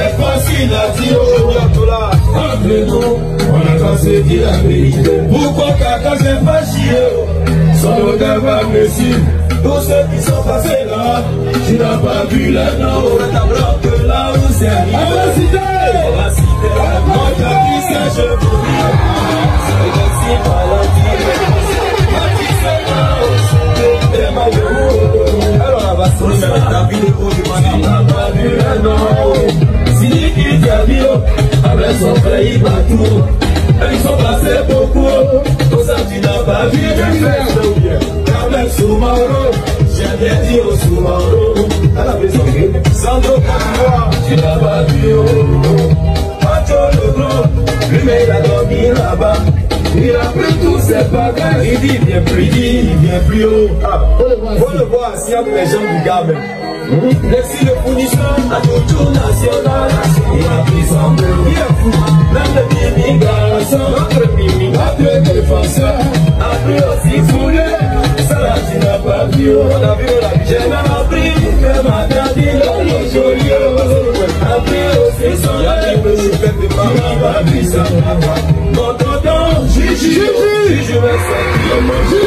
facile à dire. Entre nous, on a qu'à se dire la vérité. Pourquoi Kaka s'est pas chier Son va. Tous ceux qui sont passés là, tu n'as pas vu la nom. que là où c'est arrivé. À la la je. C'est merci par la Alors on va la vidéo du la. Ils sont passés beaucoup. Tout ça tu n'as pas vu. Avec Soumaro, j'ai bien dit au Soumaro. À la maison, Sandro Katua, tu n'as pas vu. Macho le gros, lui mais il a dormi là-bas. Il a pris tous ses bagages, il dit bien plus, il dit il vient plus haut. Ah, le voir assis avec les jambes du gars même. Merci le à tout national, défenseur, a pris aussi foulé. Tu n'as pas vu, on a vu, on a vu. J'ai même appris que ma tante dit le joli. A pris aussi son bleu, tu n'as pas vu ça. Mon tonton, Gigi, je vais sortir.